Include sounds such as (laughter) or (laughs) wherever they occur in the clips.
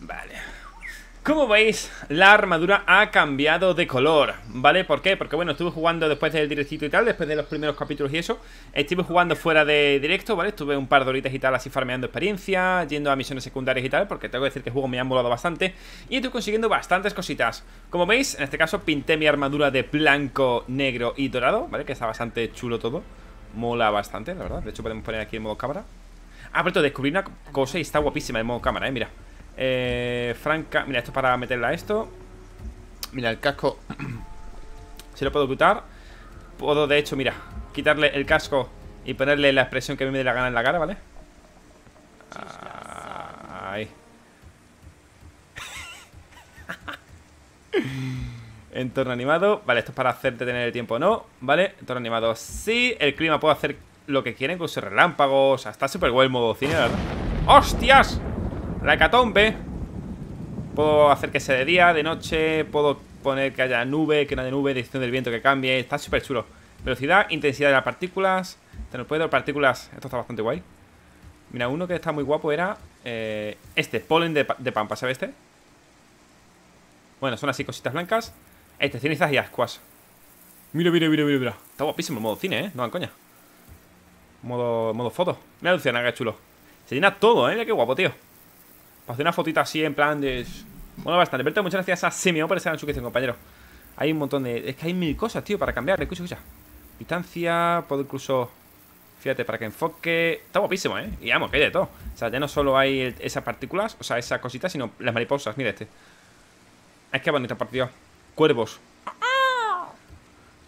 Vale como veis, la armadura ha cambiado de color, ¿vale? ¿Por qué? Porque bueno, estuve jugando después del directito y tal, después de los primeros capítulos y eso Estuve jugando fuera de directo, ¿vale? Estuve un par de horitas y tal así farmeando experiencia, yendo a misiones secundarias y tal Porque tengo que decir que el juego me ha molado bastante Y estoy consiguiendo bastantes cositas Como veis, en este caso pinté mi armadura de blanco, negro y dorado, ¿vale? Que está bastante chulo todo Mola bastante, la verdad De hecho podemos poner aquí en modo cámara Ah, pero descubrí una cosa y está guapísima en modo cámara, ¿eh? Mira eh, Franca, mira, esto para meterla a esto Mira, el casco (clears throat) Si lo puedo quitar Puedo, de hecho, mira Quitarle el casco y ponerle la expresión que a mí me dé la gana en la cara, ¿vale? Ahí (laughs) Entorno animado Vale, esto es para hacer detener el tiempo, ¿no? ¿Vale? Entorno animado, sí El clima puedo hacer lo que quieren Con sus relámpagos Está súper guay el modo cine, ¿verdad? ¡Hostias! La hecatombe Puedo hacer que sea de día, de noche Puedo poner que haya nube, que no haya nube Dirección del viento que cambie, está súper chulo. Velocidad, intensidad de las partículas Te puede dar partículas, esto está bastante guay. Mira, uno que está muy guapo era eh, Este, polen de, pampa, ¿sabes este? Bueno, son así cositas blancas Este, cenizas y ascuas. Mira, mira, mira, mira, mira. Está guapísimo el modo cine, ¿eh? No dan coña. Modo, modo foto. Mira Luciana, qué chulo. Se llena todo, ¿eh? Mira qué guapo, tío hacer una fotita así en plan de... Bueno, bastante. Muchas gracias a Simeón por esa suscripción, compañero. Hay un montón de... Es que hay mil cosas, tío, para cambiar. Escucha, escucha. Distancia, puedo incluso... Fíjate, para que enfoque... Está guapísimo, ¿eh? Y vamos, que hay de todo. O sea, ya no solo hay esas partículas, o sea, esas cositas, sino las mariposas. Mira este. Es que bonita partida. Cuervos.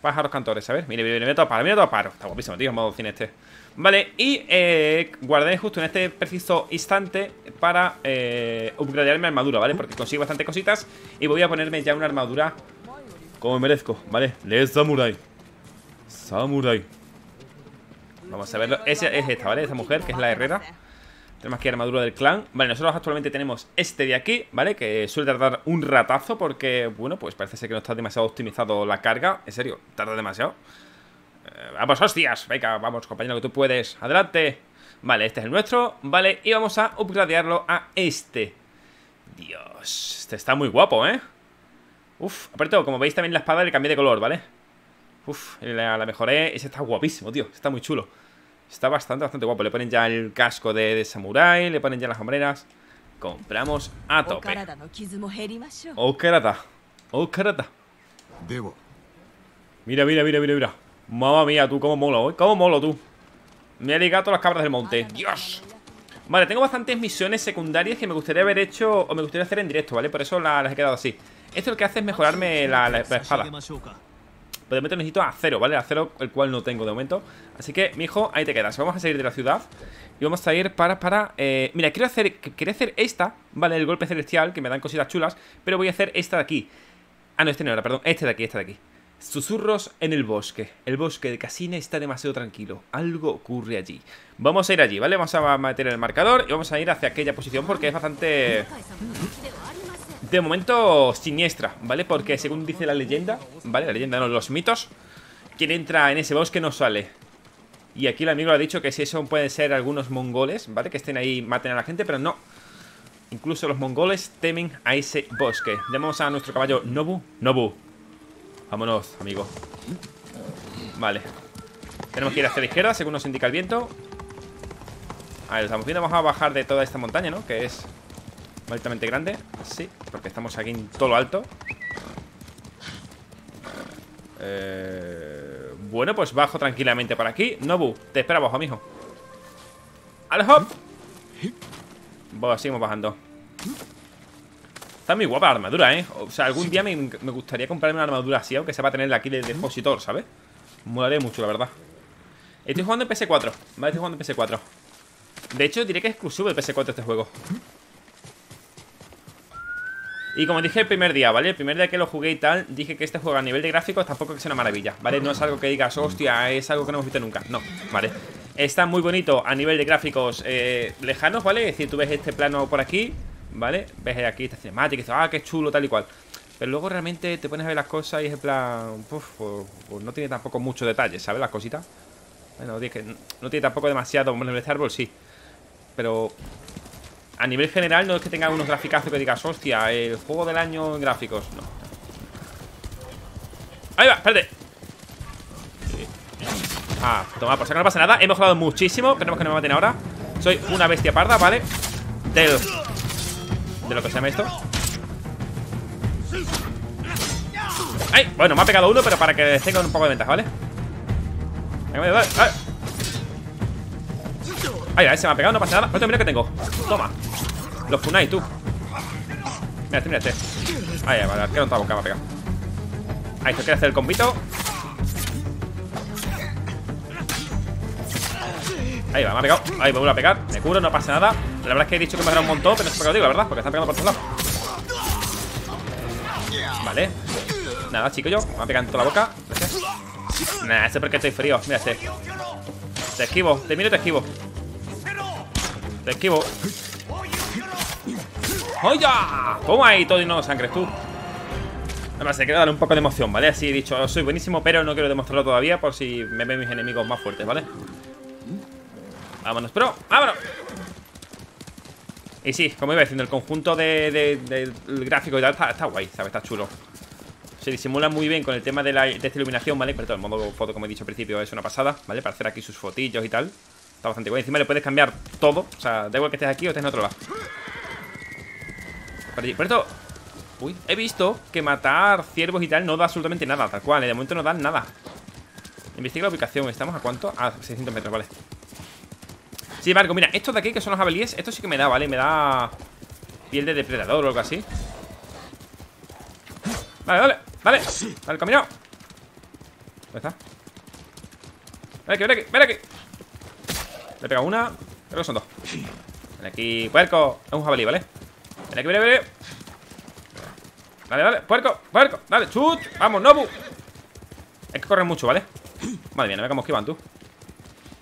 Pájaros cantores, ¿sabes? Mire, mire, mire, todo paro, mira todo paro. Está guapísimo, tío, modo cine este. Vale, y eh, guardé justo en este preciso instante para eh, upgradear mi armadura, ¿vale? Porque consigo bastante cositas y voy a ponerme ya una armadura como merezco, ¿vale? Le Samurai. Samurai. Vamos a verlo. Esa es esta, ¿vale? Esta mujer, que es la herrera. Tenemos aquí armadura del clan Vale, nosotros actualmente tenemos este de aquí, ¿vale? Que suele tardar un ratazo porque, bueno, pues parece ser que no está demasiado optimizado la carga En serio, tarda demasiado eh, vamos, hostias. Venga, vamos, compañero, que tú puedes. Adelante. Vale, este es el nuestro. Vale, y vamos a upgradearlo a este. Dios, este está muy guapo, ¿eh? Uf, aparte, como veis también la espada le cambié de color, ¿vale? Uf, la, mejoré. Ese está guapísimo, tío. Está muy chulo. Está bastante, bastante guapo. Le ponen ya el casco de, de samurai, le ponen ya las hombreras. Compramos a tope. Okarata. Okarata. Mira, mira, mira, mira, mira. Mamma mía, tú, cómo molo, ¿eh? Cómo molo, tú Me he ligado todas las cabras del monte ¡Dios! Vale, tengo bastantes misiones secundarias que me gustaría haber hecho O me gustaría hacer en directo, ¿vale? Por eso las, he quedado así Esto lo que hace es mejorarme la, la, espada Por de momento necesito acero, ¿vale? Acero, el cual no tengo de momento Así que, mijo, ahí te quedas Vamos a salir de la ciudad Y vamos a ir para, para eh, Mira, quiero hacer, quería hacer esta ¿Vale? El golpe celestial, que me dan cositas chulas Pero voy a hacer esta de aquí Ah, no, este no era, perdón Este de aquí, este de aquí Susurros en el bosque. El bosque de Casina está demasiado tranquilo. Algo ocurre allí. Vamos a ir allí, ¿vale? Vamos a meter el marcador y vamos a ir hacia aquella posición porque es bastante... De momento siniestra, ¿vale? Porque según dice la leyenda, ¿vale? La leyenda, no, los mitos Quien entra en ese bosque no sale. Y aquí el amigo ha dicho que si eso pueden ser algunos mongoles, ¿vale? Que estén ahí, maten a la gente, pero no. Incluso los mongoles temen a ese bosque. Llamamos a nuestro caballo Nobu. Nobu, Vámonos, amigo. Vale. Tenemos que ir hacia la izquierda, según nos indica el viento. A ver, estamos viendo. Vamos a bajar de toda esta montaña, ¿no? Que es altamente grande. Sí, porque estamos aquí en todo lo alto. Eh... Bueno, pues bajo tranquilamente por aquí. Nobu, te espera abajo, mijo. ¡Al hop! Bueno, seguimos bajando. Está muy guapa la armadura, ¿eh? O sea, algún día me, gustaría comprarme una armadura así Aunque se va a tenerla aquí de depositor, ¿sabes? Molaría mucho, la verdad. Estoy jugando en PS4 Vale, estoy jugando en PS4 De hecho, diré que es exclusivo de PS4 este juego y como dije el primer día, ¿vale? El primer día que lo jugué y tal Dije que este juego a nivel de gráficos tampoco sea una maravilla ¿Vale? No es algo que digas, hostia, es algo que no hemos visto nunca No, ¿vale? Está muy bonito a nivel de gráficos eh, lejanos, ¿vale? Es decir, tú ves este plano por aquí ¿Vale? Ves aquí esta cinemática y dices, ah, qué chulo, tal y cual Pero luego realmente te pones a ver las cosas y es en plan pues, pues, no tiene tampoco mucho detalle, ¿sabes? Las cositas Bueno, no tiene tampoco demasiado Bueno, este árbol sí Pero a nivel general no es que tenga unos graficazos que digas, hostia, el juego del año en gráficos. No. Ahí va, espérate. Ah, toma, por si no pasa nada. He mejorado muchísimo. Esperemos que no me maten ahora. Soy una bestia parda, ¿vale? Del... De lo que se llama esto. ¡Ay! Bueno, me ha pegado uno, pero para que tenga un poco de ventaja, ¿vale? Ahí va, ese me ha pegado, no pasa nada. Pero mira que tengo. Toma. Los kunai, tú. Mira este, mira este. Ahí, vale, que no está boca, me ha pegado. Ahí, esto quiere hacer el combito. Ahí va, me ha pegado. Ahí, me vuelvo a pegar. Me curo, no pasa nada. La verdad es que he dicho que me ha un montón, pero no sé por qué lo digo, la verdad, porque están pegando por todos lados. Vale. Nada, chico, yo. Me ha pegado en toda la boca. Nah, este es porque estoy frío. Mira este. Te esquivo, te miro y te esquivo. Te esquivo. ¡Oya! ¿Cómo hay todo y no sangre tú? Además, se quiero darle un poco de emoción, ¿vale? Así he dicho, soy buenísimo, pero no quiero demostrarlo todavía por si me ven mis enemigos más fuertes, ¿vale? Vámonos, pero, vámonos Y sí, como iba diciendo, el conjunto de, gráfico y tal está, está guay, ¿sabes? Está chulo se disimula muy bien con el tema de, la, de esta iluminación, ¿vale? Pero todo el modo foto, como he dicho al principio, es una pasada, ¿vale? Para hacer aquí sus fotillos y tal Está bastante guay Encima le puedes cambiar todo O sea, da igual que estés aquí o estés en otro lado Por, esto Uy, he visto que matar ciervos y tal no da absolutamente nada Tal cual, de momento no dan nada. Investiga la ubicación ¿Estamos a cuánto? A 600 metros, vale. Sí, Marco, mira, estos de aquí que son los jabalíes Esto sí que me da, ¿vale? Me da piel de depredador o algo así. Vale, vale, vale. Vale, camino ¿Dónde está? Ven aquí, ven aquí, ven aquí. Le he pegado una, creo que son dos. Ven aquí, puerco. Es un jabalí, ¿vale? Ven aquí, ven, ven Dale, dale, puerco, puerco. Dale, chut, vamos, Nobu. Hay que correr mucho, ¿vale? Madre mía, no me cómo esquivan tú.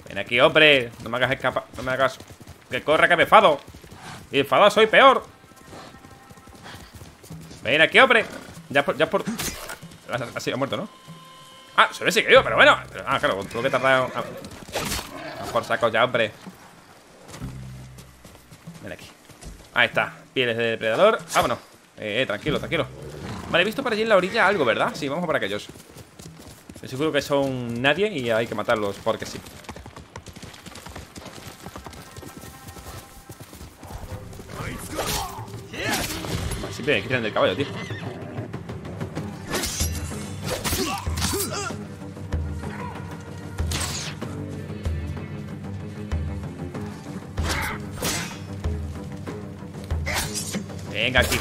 Ven aquí, hombre. No me hagas escapar, no me hagas Que corre, que me enfado. Y enfadado soy peor. Ven aquí, hombre. Ya por, ya por. Así, ha muerto, ¿no? Ah, se ve que yo, pero bueno. Ah, claro, tuvo que tardar por saco ya, hombre. Ven aquí Ahí está, pieles de depredador. Vámonos, eh, eh, tranquilo, tranquilo. Vale, he visto por allí en la orilla algo, ¿verdad? Sí, vamos para aquellos. Estoy seguro que son nadie y hay que matarlos porque sí. Vale, siempre me quitan del caballo, tío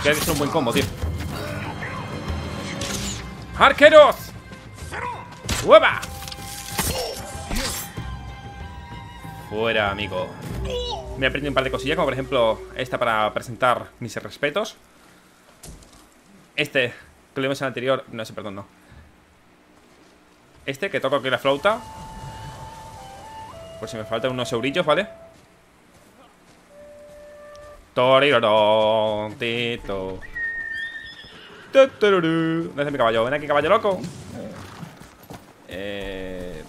Que es un buen combo, tío ¡Arqueros! ¡Hueva! Fuera, amigo Me he aprendido un par de cosillas Como por ejemplo esta para presentar mis respetos Este Que lo vimos en el anterior No sé, perdón, no Este que toco aquí la flauta Por si me faltan unos eurillos, ¿vale? Torirorón, tito. ¿Dónde está mi caballo? Ven aquí, caballo loco. Eh,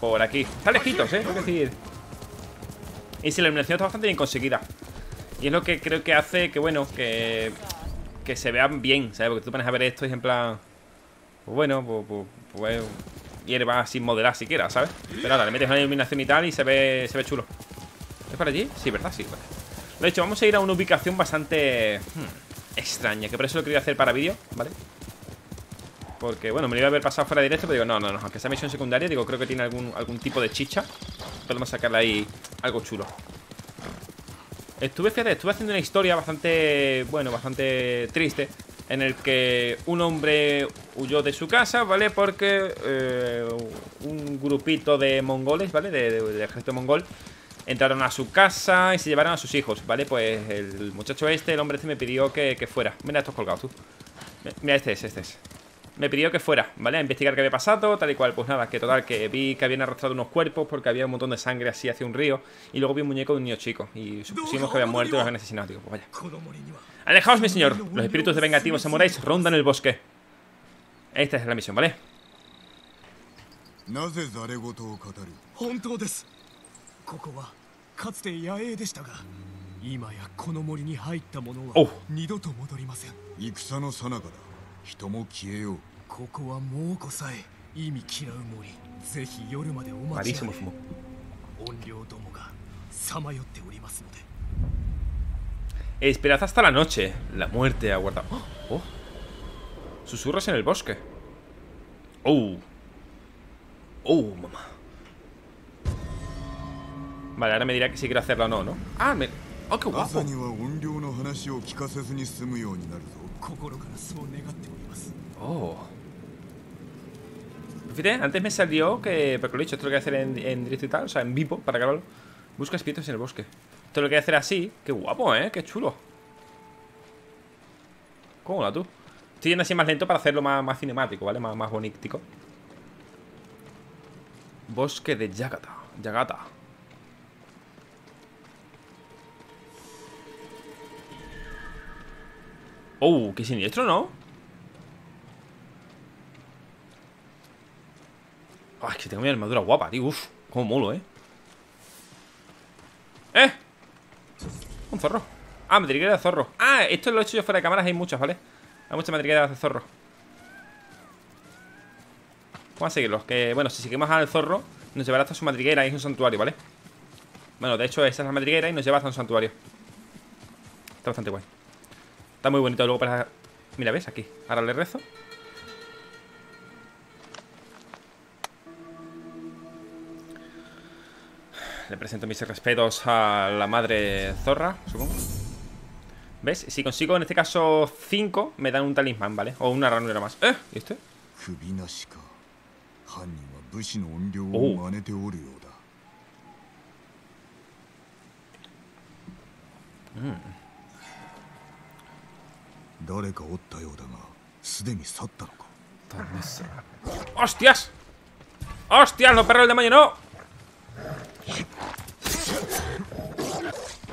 por aquí. Está lejitos, ¿eh? Que decir. Y si la iluminación está bastante bien conseguida. Y es lo que creo que hace que, bueno, que, que se vean bien, ¿sabes? Porque tú pones a ver esto y es en plan. Pues bueno, pues, pues, pues hierba sin modelar siquiera, ¿sabes? Pero ahora le metes una iluminación y tal y se ve, se ve chulo. ¿Es para allí? Sí, ¿verdad? Sí, vale. De hecho, vamos a ir a una ubicación bastante hmm, extraña, que por eso lo quería hacer para vídeo, ¿vale? Porque, bueno, me lo iba a haber pasado fuera directo, pero digo, no, no, no, aunque sea misión secundaria, digo, creo que tiene algún, algún tipo de chicha. Podemos sacarle ahí algo chulo. Estuve, haciendo una historia bastante, bueno, bastante triste En el que un hombre huyó de su casa, ¿vale? Porque eh, un grupito de mongoles, ¿vale? De, de ejército mongol Entraron a su casa y se llevaron a sus hijos, ¿vale? Pues el muchacho este, el hombre este me pidió que, fuera. Mira estos colgados, tú. Mira, este es, este es. Me pidió que fuera, ¿vale? A investigar qué había pasado, tal y cual. Pues nada, que total, que vi que habían arrastrado unos cuerpos Porque había un montón de sangre así hacia un río. Y luego vi un muñeco de un niño chico. Y supusimos que habían muerto y los habían asesinado Digo, pues vaya. Alejaos, mi señor. Los espíritus de vengativos samuráis rondan el bosque. Esta es la misión, ¿vale? かつて野営でしたが今やこの森に入った者はお二度と戻りません戦の最中だ人も消えようここは猛虎さえ意味嫌う森ぜひ夜までお待ちあれ.怨霊どもがさまよっておりますので Esperad hasta la noche. La muerte aguarda. Oh. Susurros en el bosque. Oh. Oh, mamá. Vale, ahora me dirá que si quiero hacerla o no, ¿no? Ah, me... ¡Oh, qué guapo! Oh. Fíjate, antes me salió que... Porque lo he dicho, esto lo que hacer en, en directo y tal, o sea, en vivo, para grabarlo. Busca espíritus en el bosque. Esto lo que hacer así. ¡Qué guapo, eh! ¡Qué chulo! ¿Cómo la tú? Estoy yendo así más lento para hacerlo más, más cinemático, ¿vale? Más, más bonítico. Bosque de Yagata. Yagata. Oh, qué siniestro, ¿no? Ah, es que tengo mi armadura guapa, tío. Uf, como molo, ¿eh? ¡Eh! Un zorro. Ah, madriguera de zorro. Ah, esto lo he hecho yo fuera de cámaras. Hay muchas, ¿vale? Hay muchas madrigueras de zorro. Vamos a seguirlos. Que, bueno, si seguimos al zorro, nos llevará hasta su madriguera y es un santuario, ¿vale? Bueno, de hecho, esa es la madriguera y nos lleva hasta un santuario. Está bastante guay. Está muy bonito luego para... Mira, ¿ves? Aquí. Ahora le rezo. Le presento mis respetos a la madre zorra, supongo. ¿Ves? Si consigo en este caso 5, me dan un talismán, ¿vale? O una ranura más. ¿Eh? ¿Y este? 首な 誰かおったようだがすでに去ったのか ¿Dónde está? ¡Hostias! ¡Hostias! ¡Los perros del demonio no!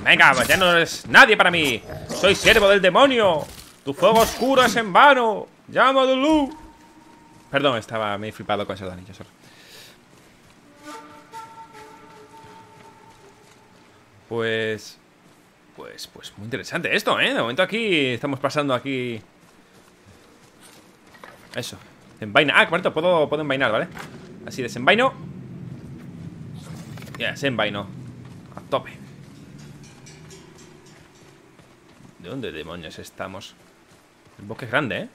Venga, pues ya no eres nadie para mí. Soy siervo del demonio. Tu fuego oscuro es en vano. Llamo a Dulu. Perdón, estaba medio flipado con esos anillos. sorry. Pues... Pues, pues muy interesante esto, ¿eh? De momento aquí estamos pasando aquí... Eso. Envaina. Ah, correcto, puedo, puedo envainar, ¿vale? Así, desenvaino. Ya, desenvaino. A tope. ¿De dónde demonios estamos? El bosque es grande, ¿eh?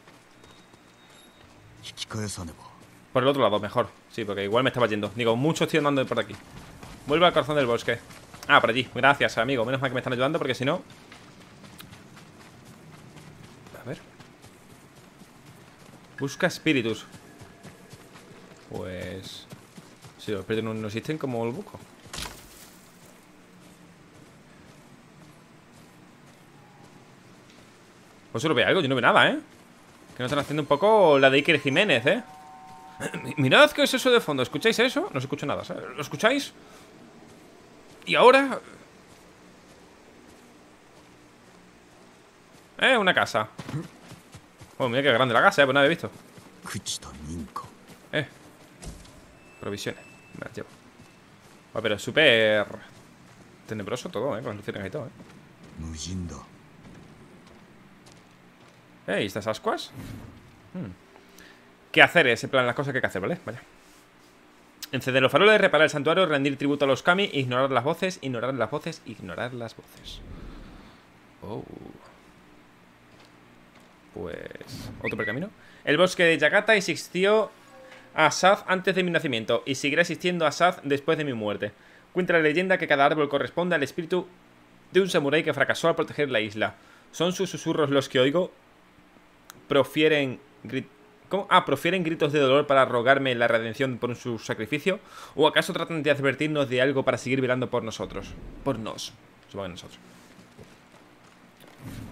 Por el otro lado, mejor. Sí, porque igual me estaba yendo. Digo, mucho estoy andando por aquí. Vuelve al corazón del bosque. Ah, por allí. Gracias, amigo. Menos mal que me están ayudando porque si no... A ver. Busca espíritus. Pues... Si los espíritus no, existen, ¿cómo lo busco? Pues solo ve algo, yo no veo nada, ¿eh? Que nos están haciendo un poco la de Iker Jiménez, ¿eh? Mi- (clears throat) Mirad qué es eso de fondo. ¿Escucháis eso? No se escucha nada, ¿sabes? ¿Lo escucháis? ¿Y ahora? Eh, una casa. Oh, mira qué grande la casa, eh, pues no había visto. Eh. Provisiones. Me las llevo. Oh, pero es súper tenebroso todo, eh, con luciérnagas y todo, eh. Eh, ¿y estas ascuas? Hmm. ¿Qué hacer? Ese plan, las cosas que hay que hacer, ¿vale? Vaya. Encender los faroles, reparar el santuario, rendir tributo a los kami, ignorar las voces, ignorar las voces, ignorar las voces. Oh. Pues... Otro pergamino. El bosque de Yagata existió a Saz antes de mi nacimiento y seguirá existiendo a Saz después de mi muerte. Cuenta la leyenda que cada árbol corresponde al espíritu de un samurái que fracasó al proteger la isla. ¿Son sus susurros los que oigo? profieren gri- Ah, profieren gritos de dolor para rogarme la redención por su sacrificio. ¿O acaso tratan de advertirnos de algo para seguir velando por nosotros? Por nos. Supongo nosotros.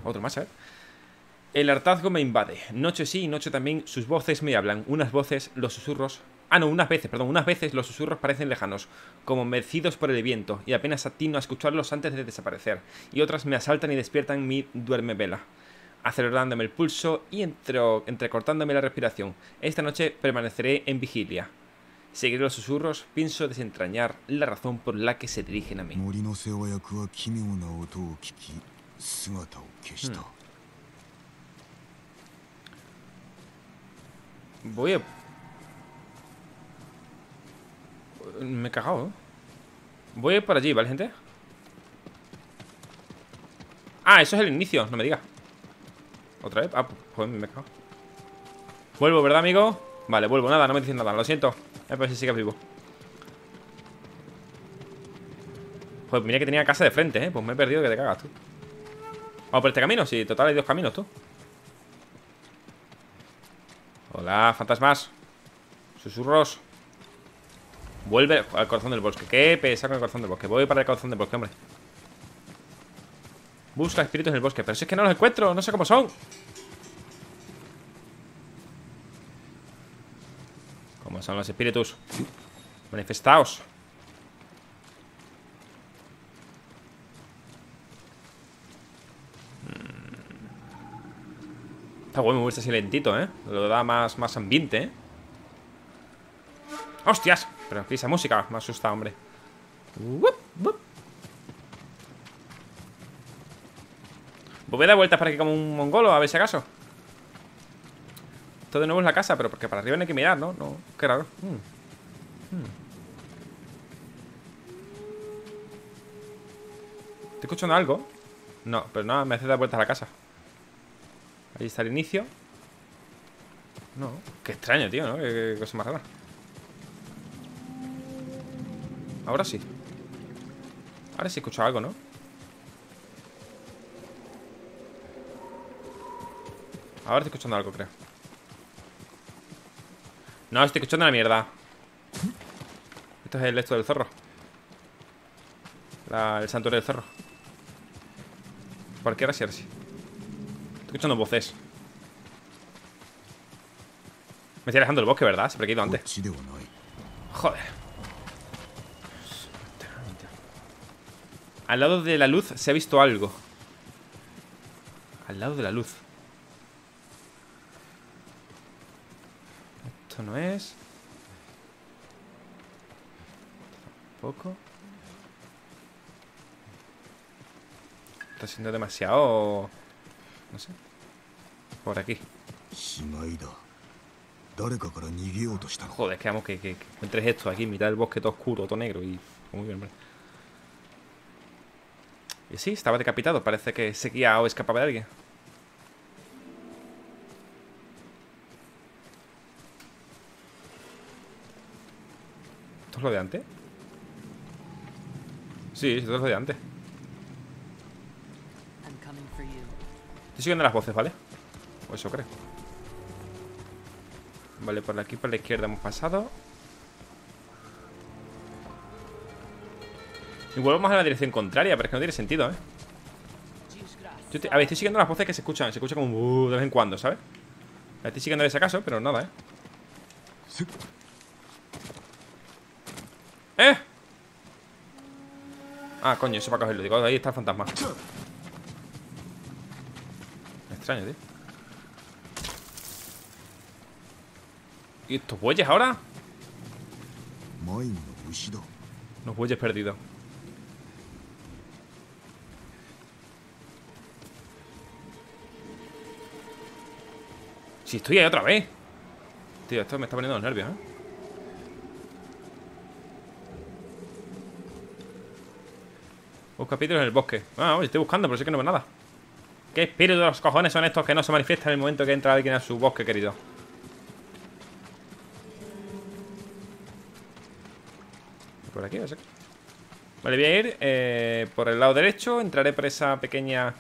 Otro más, ¿eh? El hartazgo me invade. Noche sí y noche también sus voces me hablan. Unas voces, los susurros. Ah, no, unas veces, perdón. Unas veces los susurros parecen lejanos, como mecidos por el viento, y apenas atino a escucharlos antes de desaparecer. Y otras me asaltan y despiertan mi duerme vela acelerándome el pulso y entro, entrecortándome la respiración. Esta noche permaneceré en vigilia. Seguiré los susurros, pienso desentrañar la razón por la que se dirigen a mí. Hmm. Voy a... Me he cagado. Voy a ir por allí, ¿vale, gente? Ah, eso es el inicio, no me digas. ¿Otra vez? Ah, pues me he cagado Vuelvo, ¿verdad, amigo? Vale, vuelvo, nada, no me dicen nada, lo siento. A ver si sigue vivo. Pues mira que tenía casa de frente, ¿eh? Pues me he perdido que te cagas tú. ¿Vamos por este camino? Sí, total hay dos caminos, tú. Hola, fantasmas. Susurros. Vuelve al corazón del bosque. Qué pesa con el corazón del bosque. Voy para el corazón del bosque, hombre Busca espíritus en el bosque Pero si es que no los encuentro, no sé cómo son ¿Cómo son los espíritus? Manifestaos Mm. Está bueno moverse así lentito, ¿eh? Lo da más, más ambiente, ¿eh? ¡Hostias! Pero esa música me asusta, hombre Wup, wup. Voy a dar vueltas para aquí como un mongolo, a ver si acaso Esto de nuevo es la casa, pero porque para arriba no hay que mirar, ¿no? no qué raro Mm. Mm. ¿Estoy escuchando algo? No, pero no, me hace dar vueltas a la casa Ahí está el inicio No, qué extraño, tío, ¿no? Qué, qué cosa más rara Ahora sí Ahora sí escucho algo, ¿no? Ahora estoy escuchando algo, creo No, estoy escuchando la mierda Esto es el esto del zorro El santuario del zorro ¿Por qué era Cersei? Estoy escuchando voces Me estoy alejando del bosque, ¿verdad? Se me ha ido antes Joder Al lado de la luz se ha visto algo. Al lado de la luz. esto no es. Tampoco. Está siendo demasiado... No sé. Por aquí. Joder, es que vamos, que, que, encuentres esto aquí, mitad del bosque todo oscuro, todo negro y... Oh, muy bien, hombre. Y sí, estaba decapitado. Parece que seguía o escapaba de alguien. Es lo de antes? Sí, esto es lo de antes. Estoy siguiendo las voces, ¿vale? O eso creo. Vale, por aquí, por la izquierda hemos pasado. Y volvemos a la dirección contraria, pero es que no tiene sentido, ¿eh? Yo te- a ver, estoy siguiendo las voces que se escuchan. Se escucha como "Uh", de vez en cuando, ¿sabes? La estoy siguiendo ese caso, pero nada, ¿eh? ¡Eh! Ah, coño, eso para cogerlo. Ahí está el fantasma. Extraño, tío. ¿Y estos bueyes ahora? Los bueyes perdidos. Si estoy ahí otra vez. Tío, esto me está poniendo los nervios, ¿eh? Espíritus en el bosque. Ah, oye, estoy buscando, pero sé que no veo nada. ¿Qué espíritus de los cojones son estos que no se manifiestan en el momento que entra alguien a su bosque, querido? Por aquí, a ver. Vale, voy a ir eh, por el lado derecho. Entraré por esa pequeña.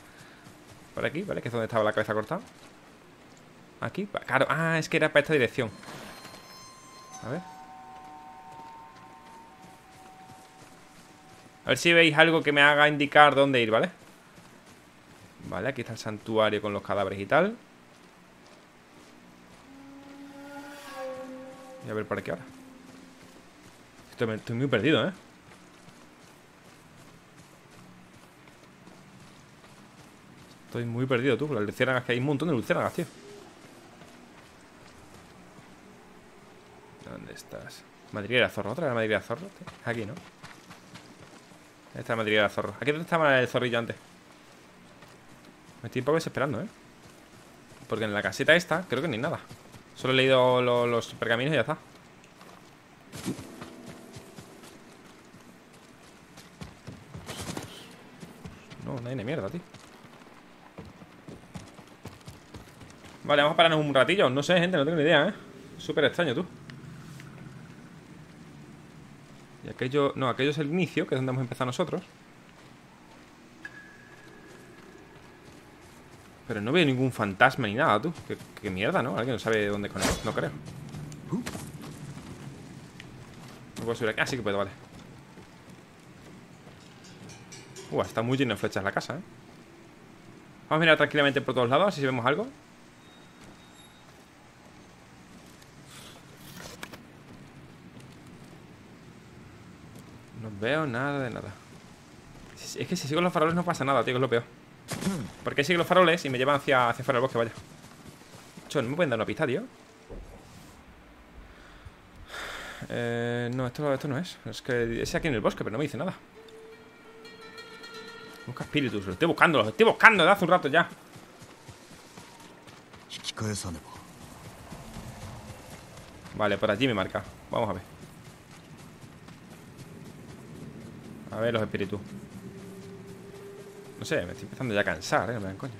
Por aquí, ¿vale? Que es donde estaba la cabeza cortada. Aquí, claro. Ah, es que era para esta dirección. A ver. A ver si veis algo que me haga indicar dónde ir, ¿vale? Vale, aquí está el santuario con los cadáveres y tal. Voy a ver por aquí ahora. Estoy, muy perdido, ¿eh? Estoy muy perdido, tú. Las luciérnagas que hay un montón de luciérnagas, tío. ¿Dónde estás? Madriguera zorro, otra madriguera zorro. Aquí, ¿no? Esta es la madriguera de zorro. Aquí donde estaba el zorrillo antes. Me estoy un poco desesperando, ¿eh? Porque en la caseta esta creo que ni nada. Solo he leído lo- los pergaminos y ya está. No, hay ni mierda, tío. Vale, vamos a pararnos un ratillo. No sé, gente, no tengo ni idea, ¿eh? Súper extraño, tú. Y aquello... No, aquello es el inicio, que es donde hemos empezado nosotros. Pero no veo ningún fantasma ni nada, tú. Qué, mierda, ¿no? Alguien no sabe dónde con él. No creo. No puedo subir aquí. Ah, sí que puedo, vale. Uh, está muy lleno de flechas la casa, ¿eh? Vamos a mirar tranquilamente por todos lados, si vemos algo. veo nada de nada. Es que si sigo los faroles no pasa nada, tío, que es lo peor. Porque sigo los faroles y me llevan hacia, hacia fuera del bosque, vaya. Chon, ¿no me pueden dar una pista, tío? Eh, no, esto, esto no es. Es que es aquí en el bosque, pero no me dice nada. Busca espíritus, los estoy buscando, los estoy buscando de hace un rato ya. Vale, por allí me marca. Vamos a ver. A ver los espíritus. No sé, me estoy empezando ya a cansar, ¿eh? No me dan coño.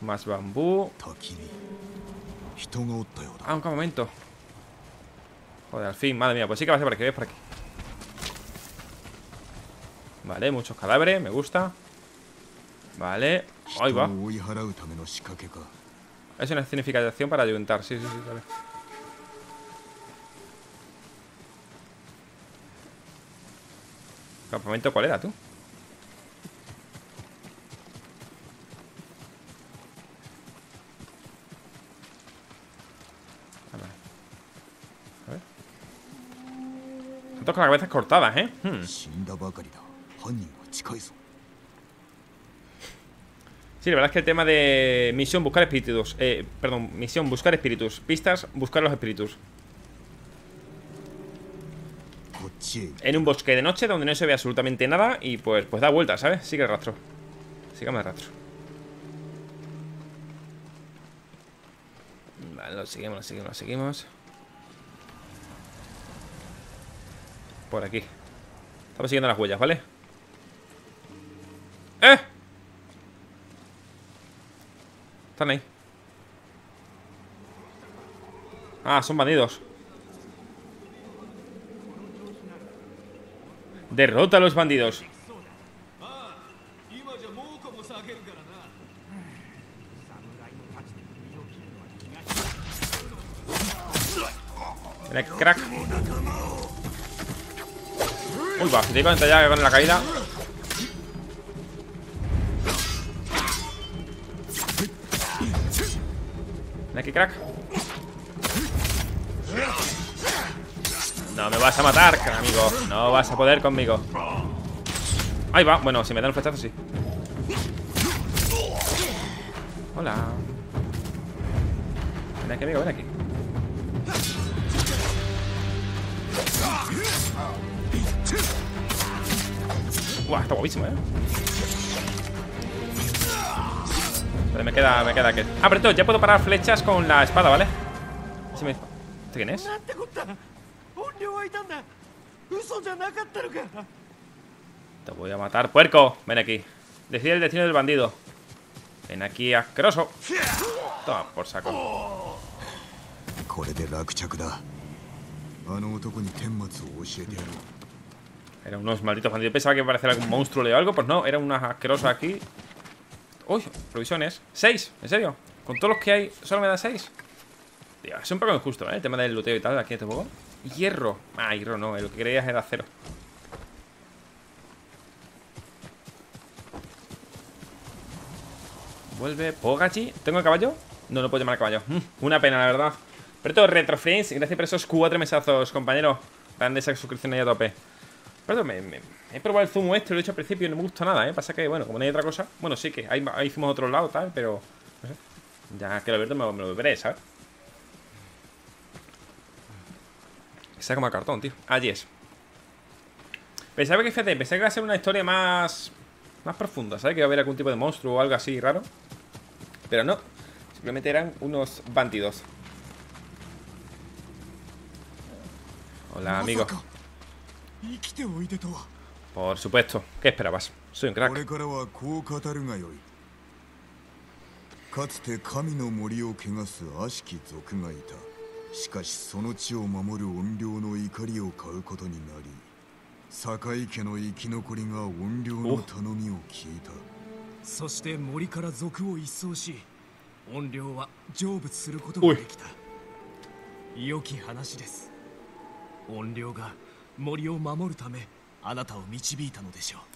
Más bambú. Ah, un momento. Joder, al fin, madre mía. Pues sí que va a ser por aquí, ¿ves? Por aquí. Vale, muchos cadáveres, me gusta Vale, ahí va Es una escenificación para ayuntar, sí, sí, sí, vale ¿Campamento cuál era, tú? Tantos con las cabezas cortadas, ¿eh? Hmm. Sí, la verdad es que el tema de misión buscar espíritus, eh, perdón, misión buscar espíritus, pistas buscar los espíritus. En un bosque de noche donde no se ve absolutamente nada y pues, pues da vuelta, ¿sabes? Sigue el rastro. Sígame el rastro. Vale, lo seguimos, lo seguimos, lo seguimos. Por aquí. Estamos siguiendo las huellas, vale ¡Eh! Están ahí. Ah, son bandidos. Derrota a los bandidos. Crack. Uy, va, si te cuenta ya con la caída. Ven aquí, crack. No me vas a matar, amigo. No vas a poder conmigo. Ahí va. Bueno, si me dan un flechazo, sí. Hola. Ven aquí, amigo, ven aquí. Buah, está guapísimo, ¿eh? Pero me queda, me queda aquel. Ah, pero entonces ya puedo parar flechas con la espada, ¿vale? Sí me... ¿Este quién es? なんてこった本領はいたんだ嘘じゃなかったのか Te voy a matar, puerco. Ven aquí. Decide el destino del bandido. Ven aquí, asqueroso. Toma, por saco. これで落着だあの男に顛末を教えてやろう Eran unos malditos bandidos. Pensaba que iba a parecer algún monstruo o algo. Pues no, era una asquerosa aquí. Uy, provisiones. ¿Seis? ¿En serio? Con todos los que hay, solo me da seis. Tío, es un poco injusto, ¿eh? El tema del luteo y tal, aquí en este juego. Hierro. Ah, hierro no, lo que creías era cero. Vuelve Pogachi. ¿Tengo el caballo? No, no puedo llamar al caballo. Mm, una pena, la verdad. Pero todo, Retroframes, gracias por esos cuatro mesazos, compañero. Grande esa suscripción ahí a tope. Perdón, me, he probado el zumo este, lo he hecho al principio y no me gusta nada, ¿eh? Pasa que, bueno, como no hay otra cosa. Bueno, sí que ahí, hicimos otro lado, tal, pero. No sé. Ya que lo abierto me, me lo beberé, ¿sabes? Está como a cartón, tío. Allí es. Pensaba que, fíjate, pensé que iba a ser una historia más. Más profunda, ¿sabes? Que iba a haber algún tipo de monstruo o algo así raro. Pero no. Simplemente eran unos bandidos. Hola, amigo. Por supuesto. ¿Qué esperabas? Soy un こ crack. れからはこう語るがよいかつて神の森を汚す悪しき族がいたしかしその地を守る怨霊の怒りを買うことになり堺家の生き残りが怨霊の頼みを聞いたそして森から族を一掃し怨霊は成仏することができた良き話です怨霊が森を守るためあなたを導いたのでしょう。